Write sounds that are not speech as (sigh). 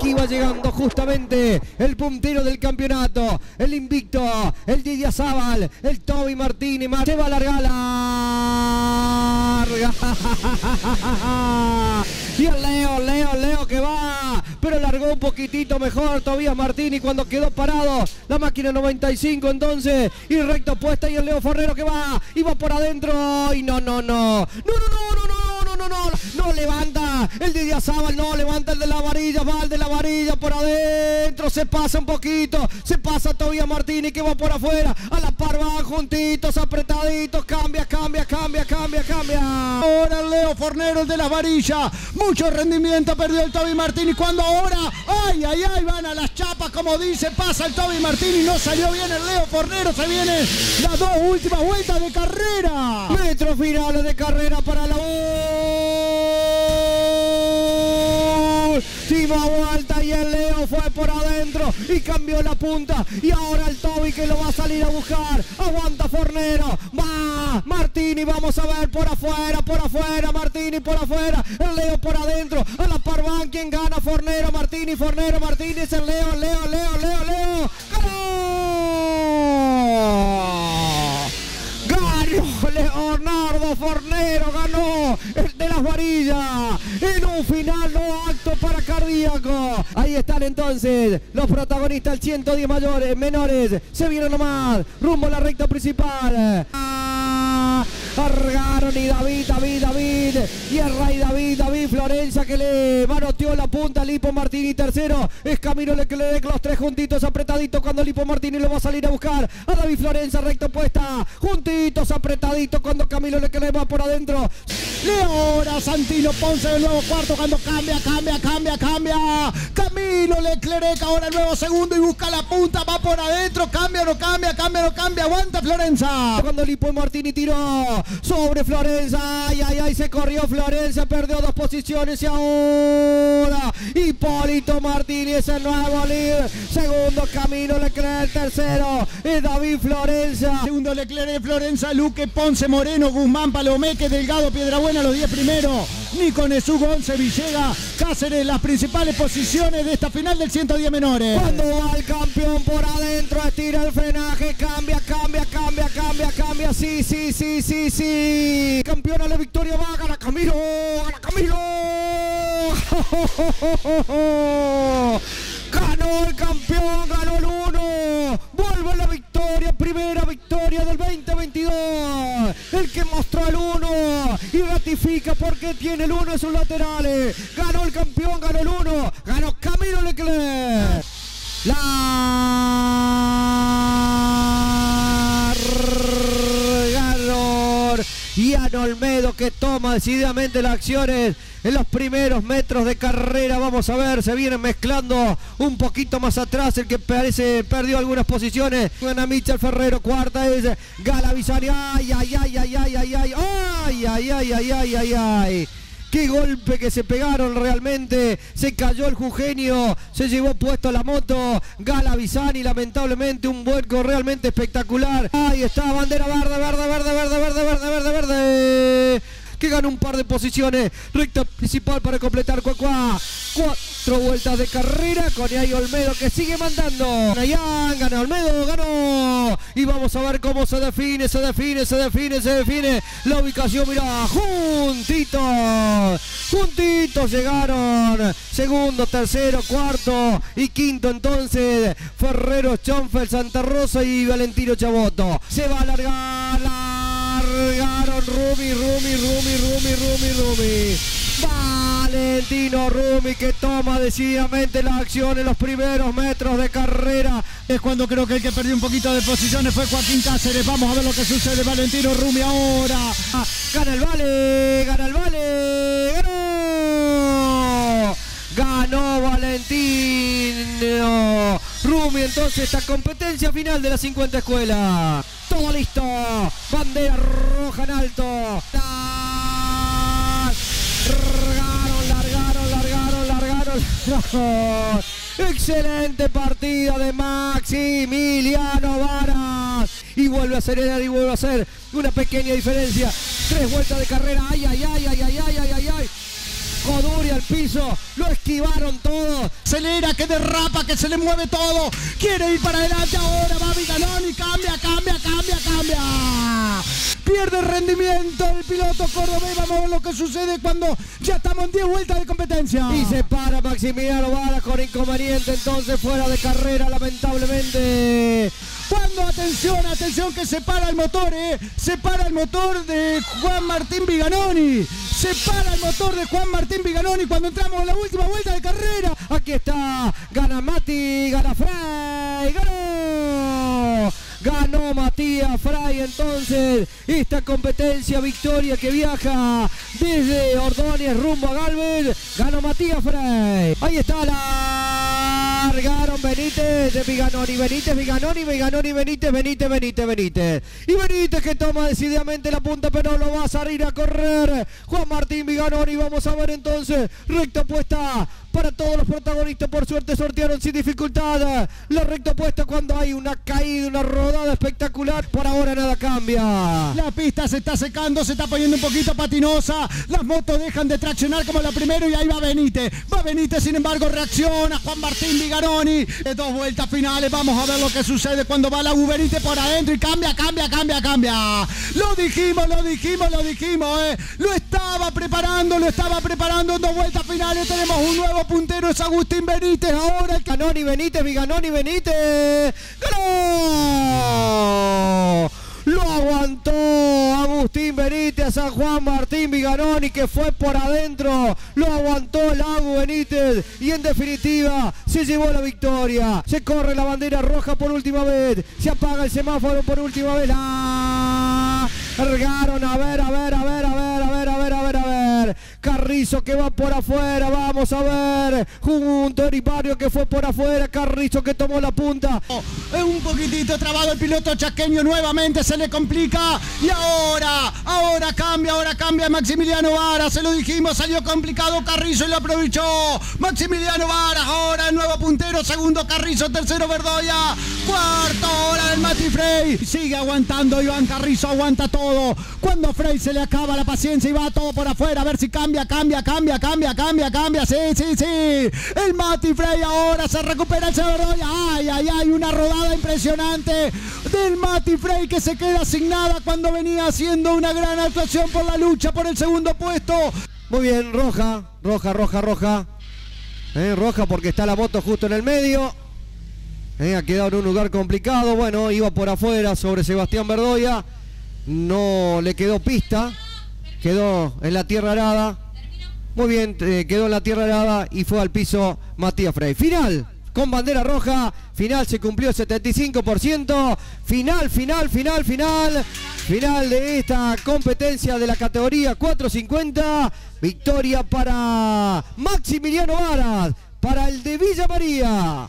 Aquí va llegando justamente el puntero del campeonato, el invicto, el Didia Zaval, el Toby Martínez. Se va a largar larga. Y el Leo, Leo, Leo que va. Pero largó un poquitito mejor Tobías Martínez cuando quedó parado. La máquina 95 entonces. Y recto puesta y el Leo Forrero que va. Y va por adentro. Y no, no, no. No, no, no, no, no no, no, levanta. El de Diazábal, no levanta el de la varilla, va el de la varilla por adentro, se pasa un poquito, se pasa todavía Martini que va por afuera, a la par van juntitos, apretaditos, cambia, cambia, cambia, cambia, cambia. Ahora el Leo Fornero, el de la varilla, mucho rendimiento perdió el Toby Martini. Cuando ahora, ay, ay, ay, van a las chapas como dice, pasa el Toby Martini, no salió bien el Leo Fornero, se vienen las dos últimas vueltas de carrera. Metros finales de carrera para la última vuelta y el Leo fue por adentro y cambió la punta y ahora el Toby que lo va a salir a buscar. Aguanta Fornero. Va Martini vamos a ver por afuera por afuera Martini por afuera. El Leo por adentro a la par van quien gana Fornero Martini Fornero Martínez el Leo Leo Leo Leo Leo Ahí están entonces los protagonistas, el 110 mayores, menores. Se vienen nomás, rumbo a la recta principal. Ah, Cargaron y David, David, David. Y el Rey David, David Florencia que le manoteó la punta. Lipo Martini tercero. Es Camilo le que le dé los tres juntitos apretaditos cuando Lipo Martini lo va a salir a buscar. A David Florencia recto puesta. Juntitos apretaditos cuando Camilo le que le va por adentro. Y ahora Santino Ponce de nuevo cuarto cuando cambia, cambia, cambia, cambia. Camilo Leclerc ahora el nuevo segundo y busca la punta, va por adentro, cambia, no cambia, cambia, no cambia, aguanta Florenza. Cuando Lipo Martini tiró sobre Florencia, ay, ay, ay, se corrió Florencia, perdió dos posiciones y ahora Hipólito Martini es el nuevo líder. Segundo Camilo Leclerc, tercero es David Florencia. Segundo Leclerc, Florenza, Luque, Ponce, Moreno, Guzmán, Palomeque, Delgado, Piedrabuena, los 10 primeros. Nico Nesugo, 11, Villega, Cáceres, las principales posiciones de esta final del 110 menores. Cuando va el campeón por adentro, estira el frenaje, cambia, cambia, cambia, cambia, cambia, sí, sí, sí, sí, sí. Campeón a la victoria va, gana Camilo, gana Camilo. (laughs) Ganó el campeón, ganó el uno. Vuelve la victoria, primera victoria del 2022. El que mostró el uno y ratifica porque tiene el uno en sus laterales. Ganó el campeón, ganó el uno. Ganó Camilo Leclerc. Largador. Ian Olmedo que toma decididamente las acciones en los primeros metros de carrera. Vamos a ver, se vienen mezclando un poquito más atrás. El que parece perdió algunas posiciones. Gana Michel Ferrero, cuarta es Gala Bisani. Ay, ay, ay, ay, ay, ay, ay, ay, ay, ay, ay, ay, ay, ay. Qué golpe que se pegaron realmente. Se cayó el Jugenio. Se llevó puesto la moto. Gala Bisani, lamentablemente, un vuelco realmente espectacular. Ahí está, bandera verde, verde, verde, verde, verde, verde, verde, verde. Que gana un par de posiciones. Recta principal para completar Cuacuá. Cuatro vueltas de carrera con Yay Olmedo que sigue mandando. Nayan, gana Olmedo, ganó. Y vamos a ver cómo se define, se define, se define, se define la ubicación. Mirá, juntitos. Juntitos llegaron. Segundo, tercero, cuarto y quinto entonces. Ferrero, Chonfel, Santa Rosa y Valentino Chaboto. Se va a alargar. Largaron Rumi, Rumi, Rumi, Rumi, Rumi, Rumi. Valentino Rumi que toma decididamente la acción en los primeros metros de carrera. Es cuando creo que el que perdió un poquito de posiciones fue Joaquín Cáceres. Vamos a ver lo que sucede. Valentino Rumi ahora. Ah, gana el Vale, gana el Vale, ganó. Ganó Valentino Rumi entonces esta competencia final de la 50 escuela. Todo listo. Bandera en alto. Largaron, largaron, largaron, largaron, (laughs) largaron. Excelente partida de Maximiliano Varas. Y vuelve a acelerar y vuelve a hacer una pequeña diferencia. Tres vueltas de carrera. Ay, ay, ay, ay, ay, ay, ay, ay, ay. Coduria al piso, lo esquivaron todo. Acelera, que derrapa, que se le mueve todo. Quiere ir para adelante ahora, va Viganoni, cambia, cambia, cambia, cambia. Pierde rendimiento el piloto cordobés. Vamos a ver lo que sucede cuando ya estamos en 10 vueltas de competencia. Y se para Maximiliano Vara con inconveniente, entonces fuera de carrera, lamentablemente. Cuando, atención, atención, que se para el motor, ¿eh? Se para el motor de Juan Martín Viganoni. Se para el motor de Juan Martín Viganoni cuando entramos en la última vuelta de carrera. Aquí está, gana Mati, gana ganó. Ganó Matías Fray entonces esta competencia victoria que viaja desde Ordóñez rumbo a Galvez. Ganó Matías Fray. Ahí está la largaron Benítez de Viganoni, Benítez, Viganoni, Viganoni, Benítez, Benítez, Benítez, Benítez. Y Benítez que toma decididamente la punta, pero lo va a salir a correr. Juan Martín Viganoni, vamos a ver entonces, recta puesta para todos los protagonistas. Por suerte sortearon sin dificultad la recta puesta cuando hay una caída, una rodada espectacular. Por ahora nada cambia. La pista se está secando, se está poniendo un poquito patinosa. Las motos dejan de traccionar como la primera y ahí va Benítez. Va Benítez, sin embargo, reacciona Juan Martín Vigaroni. Dos vueltas finales, vamos a ver lo que sucede cuando va la Benítez por adentro y cambia, cambia, cambia, cambia. Lo dijimos, lo dijimos, lo dijimos. Eh. Lo estaba preparando, lo estaba preparando en dos vueltas finales. Tenemos un nuevo puntero es Agustín Benítez. Ahora el Canoni Benítez, Viganoni Benítez. ¡Ganó! Lo aguantó Agustín Benítez a Juan Martín Viganoni que fue por adentro. Lo aguantó el Agu Benítez y en definitiva se llevó la victoria. Se corre la bandera roja por última vez. Se apaga el semáforo por última vez. ¡Ah! Cargaron, a ver, a ver, a ver, a ver, a ver, a ver, a ver, a ver. Carrizo que va por afuera, vamos a ver. Junto Eripario que fue por afuera. Carrizo que tomó la punta. Es un poquitito trabado el piloto chaqueño nuevamente, se le complica. Y ahora, ahora cambia, ahora cambia Maximiliano Vara. Se lo dijimos, salió complicado Carrizo y lo aprovechó. Maximiliano Vara, ahora el nuevo puntero. Segundo Carrizo, tercero Verdoya. Cuarto, ahora el Mati Frey. Sigue aguantando Iván Carrizo, aguanta todo. Cuando Frey se le acaba la paciencia y va todo por afuera, a ver si cambia, cambia, cambia, cambia, cambia, cambia. Sí, sí, sí. El Mati Frey ahora se recupera el Verdoya. Ay, ay, ay, una rodada impresionante del Mati Frey que se queda sin nada cuando venía haciendo una gran actuación por la lucha por el segundo puesto. Muy bien, roja, roja, roja, roja. Eh, roja porque está la moto justo en el medio. Eh, ha quedado en un lugar complicado. Bueno, iba por afuera sobre Sebastián Verdoya. No le quedó pista. Quedó en la tierra arada. Muy bien, eh, quedó en la tierra arada y fue al piso Matías Frey. Final con bandera roja. Final se cumplió 75%. Final, final, final, final. Final de esta competencia de la categoría 450. Victoria para Maximiliano Varas, para el de Villa María.